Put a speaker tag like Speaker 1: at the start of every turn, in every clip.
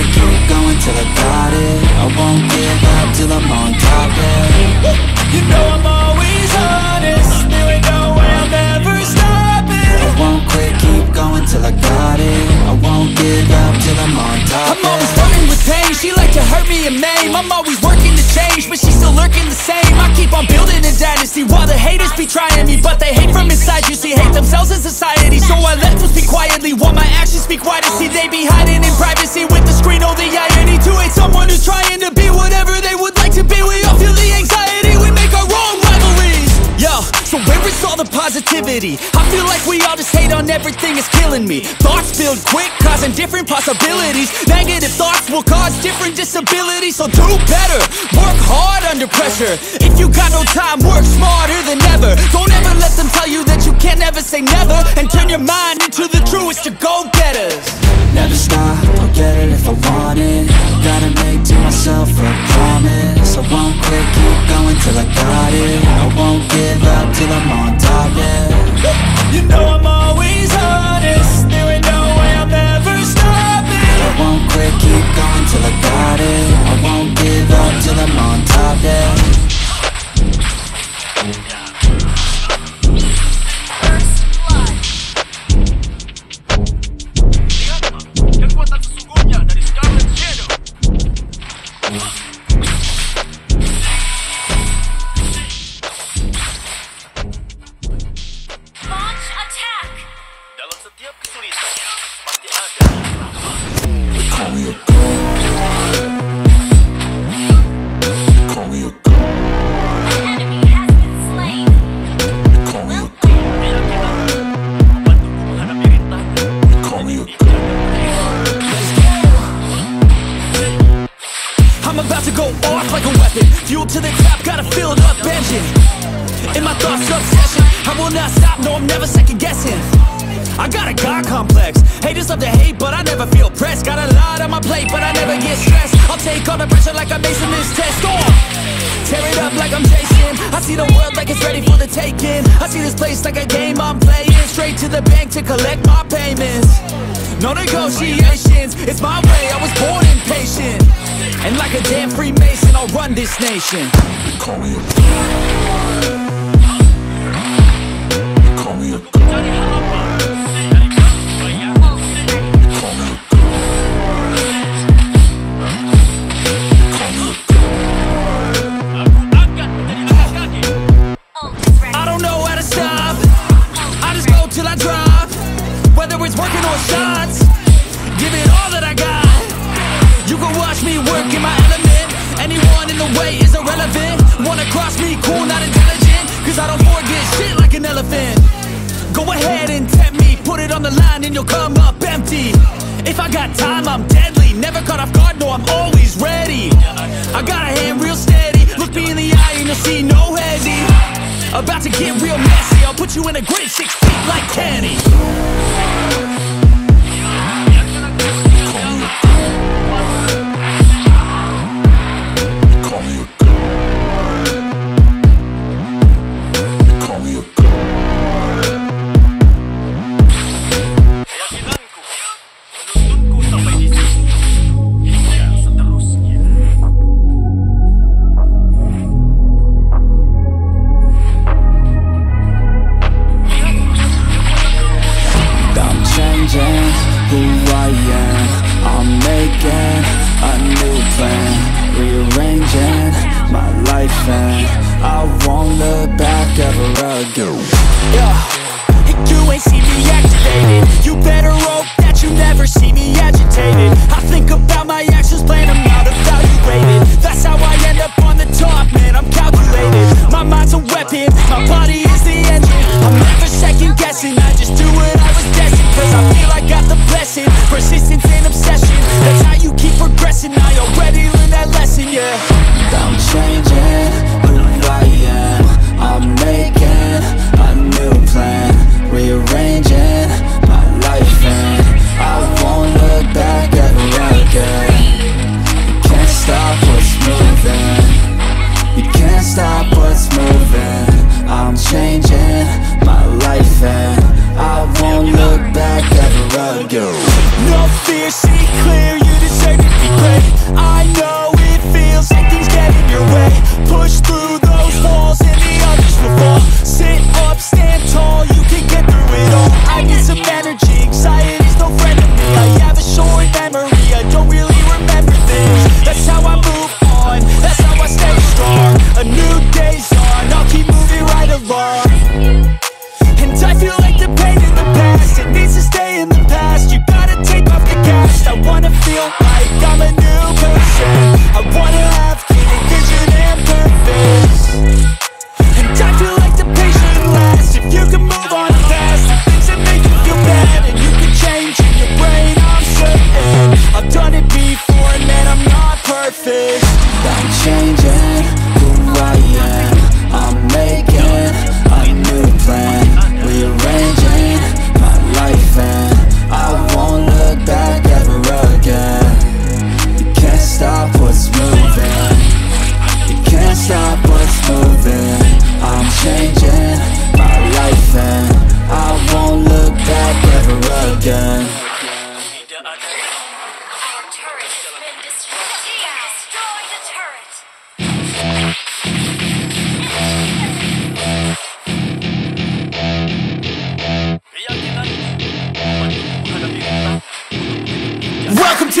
Speaker 1: Keep going till I got it. I won't give up till I'm on top, yeah
Speaker 2: You know I'm always honest. There ain't no way I'm ever stopping.
Speaker 1: I won't quit, keep going till I got it. I won't give up till I'm on top,
Speaker 2: I'm always running with pain, she like to hurt me and maim. I'm always working to change, but she's still lurking the same. I keep on building a dynasty while the haters be trying me But they hate from inside, you see, hate themselves in society. So I let them speak I feel like we all just hate on everything, it's killing me. Thoughts build quick, causing different possibilities. Negative thoughts will cause different disabilities. So do better, work hard under pressure. If you got no time, work smarter than ever. Don't ever let them tell you that you can't never say never. And turn your mind into the truest of go-getters.
Speaker 1: Never stop, I'll get it if I want it. Gotta make to myself a promise. I won't quit, keep going till I got it. I won't give up till I'm on top, yeah
Speaker 2: You know I'm off like a weapon. Fuel to the top, got a filled up engine. In my thoughts, obsession. I will not stop, no, I'm never second guessing. I got a God complex. Haters love to hate, but I never feel pressed. Got a lot on my plate, but I never get stressed. I'll take all the pressure like I'm acing this test. Go! Tear it up like I'm Jason. I see the world like it's ready for the taking. I see this place like a game I'm playing. Straight to the bank to collect my payments No negotiations, it's my way, I was born impatient. And like a damn Freemason, I'll run this nation.
Speaker 1: Call me a Call me a
Speaker 2: and you'll come up empty. If I got time, I'm deadly. Never caught off guard, no, I'm always ready. I got a hand real steady. Look me in the eye and you'll see no hezzy About to get real messy. I'll put you in a grid six feet like Kenny persistence and obsession. That's how you keep progressing, I already learned that lesson, yeah
Speaker 1: changing my life and I won't look back ever again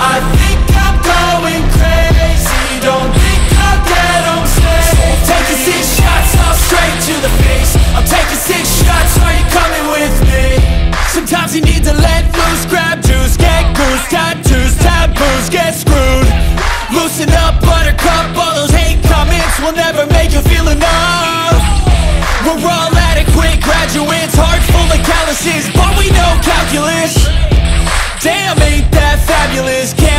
Speaker 2: I think I'm going crazy. Don't think I'll get on Taking six shots, all straight to the face. I'm taking six shots, are you coming with me? Sometimes you need to let loose, grab juice, get Tattoos, taboos, get screwed. Loosen up, buttercup, all those hate comments will never make you feel enough. We're all adequate graduates, heart full of calluses, but we know calculus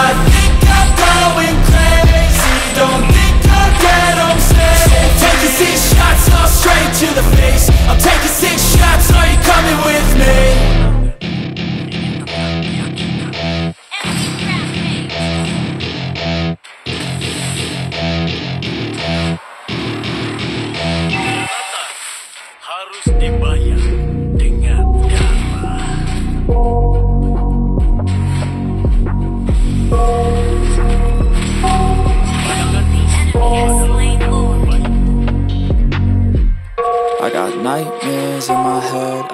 Speaker 2: I think I'm going crazy. Don't think I get Taking six shots all straight
Speaker 3: to
Speaker 4: the face. I'm taking six
Speaker 1: shots, are you coming with me? harus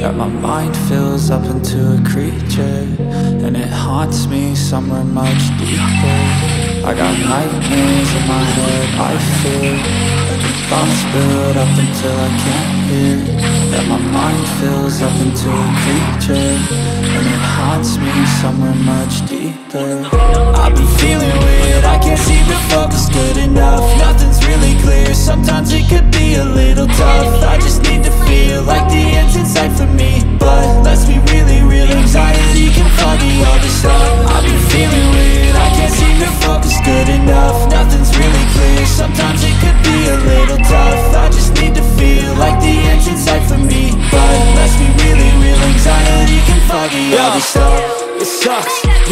Speaker 1: That my mind fills up into a creature And it haunts me somewhere much deeper I got nightmares in my head, I fear thoughts build up until I can't hear That my mind fills up into a creature. And it haunts me somewhere much deeper.
Speaker 2: I've been feeling weird, I can't seem to focus. Good enough. Nothing's really clear, sometimes it could be a little tough. I just need to feel like the end's in sight for me. But let's be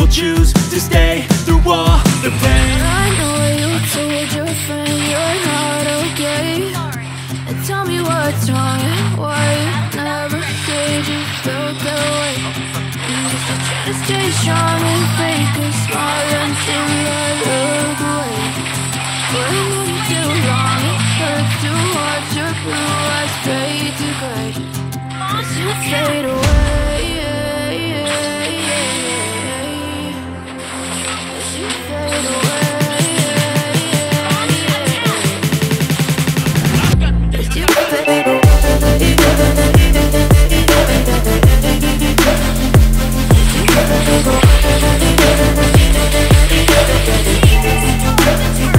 Speaker 2: will choose to stay through all the pain
Speaker 5: I know you told your friend you're not okay. And tell me what's wrong and why you never said you felt that way. I'm just try to stay strong and fake a smile until I look away But I know you
Speaker 2: do wrong, it hurts to watch your blue eyes fade to gray. As you fade away Thank you.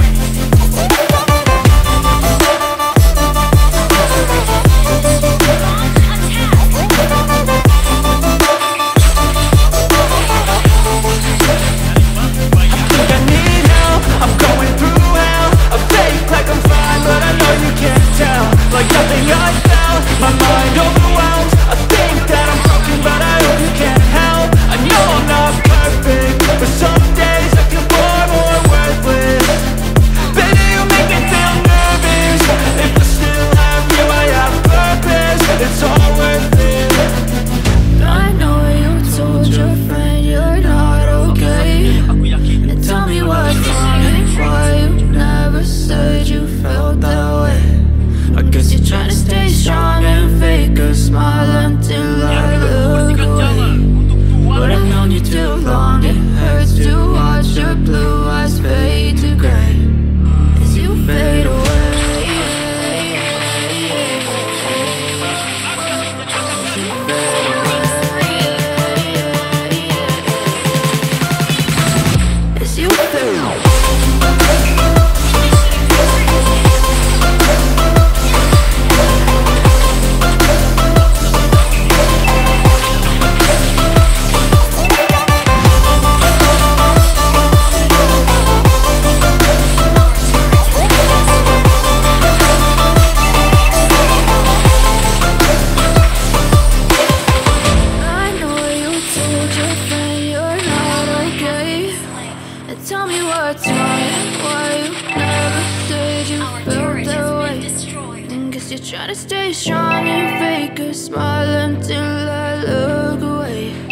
Speaker 2: what's wrong why you never said you
Speaker 1: Our
Speaker 2: felt that way.
Speaker 1: Destroyed.
Speaker 2: Guess you're trying to stay strong and fake a smile until I look away.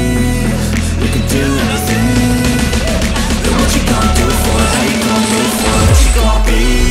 Speaker 1: can do anything? But what you gonna do for it? How you gonna for? What you gonna be?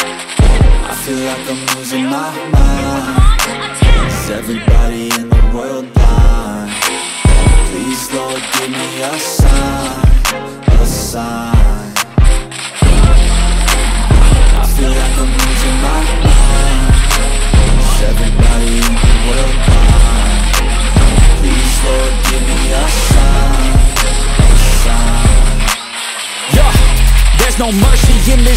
Speaker 1: I feel like I'm losing my mind. Is everybody in the world blind? Please Lord give me a sign, a sign. I feel like I'm losing my mind. Is everybody in the world blind? Please Lord give me a sign, a sign.
Speaker 2: Yeah, there's no mercy